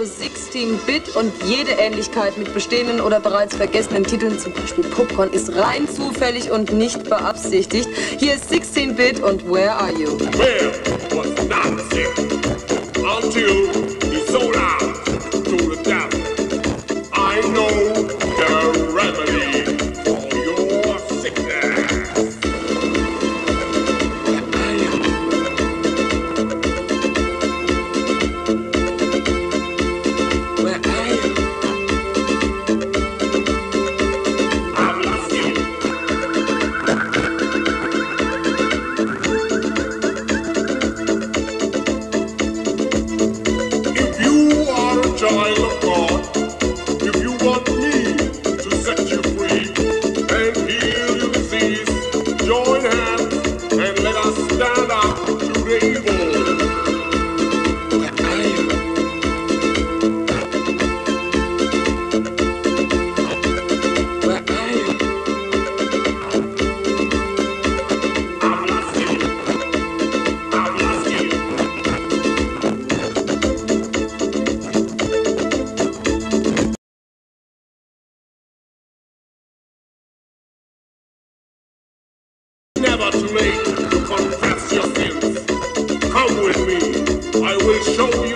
Zielgruppe 16-Bit und jede Ähnlichkeit mit bestehenden oder bereits vergessenen Titeln, zum Beispiel Popcorn, ist rein zufällig und nicht beabsichtigt. Hier ist 16-Bit und Where Are You? Where Never too late to confess your sins. Come with me. I will show you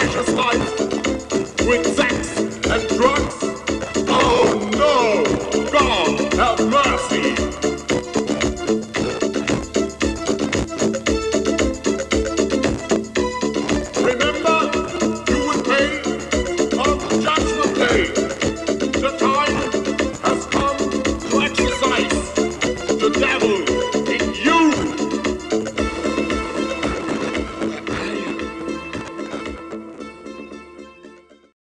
precious life with sex and drugs? Oh no! God have mercy!